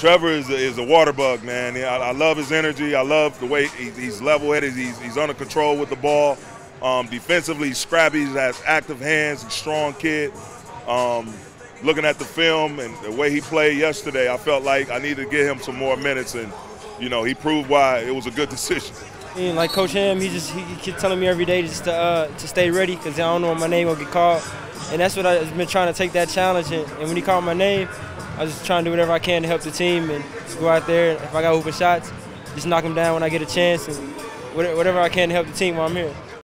Trevor is a, is a water bug, man. I, I love his energy. I love the way he, he's level-headed. He's, he's under control with the ball. Um, defensively, he's scrappy. He has active hands. He's strong kid. Um, looking at the film and the way he played yesterday, I felt like I needed to get him some more minutes, and you know he proved why it was a good decision. And like Coach Ham, he just he, kept telling me every day just to uh, to stay ready because I don't know when my name will get called, and that's what I've been trying to take that challenge. And, and when he called my name, I just trying to do whatever I can to help the team and just go out there. If I got open shots, just knock them down when I get a chance, and whatever I can to help the team while I'm here.